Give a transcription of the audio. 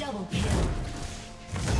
Double kill.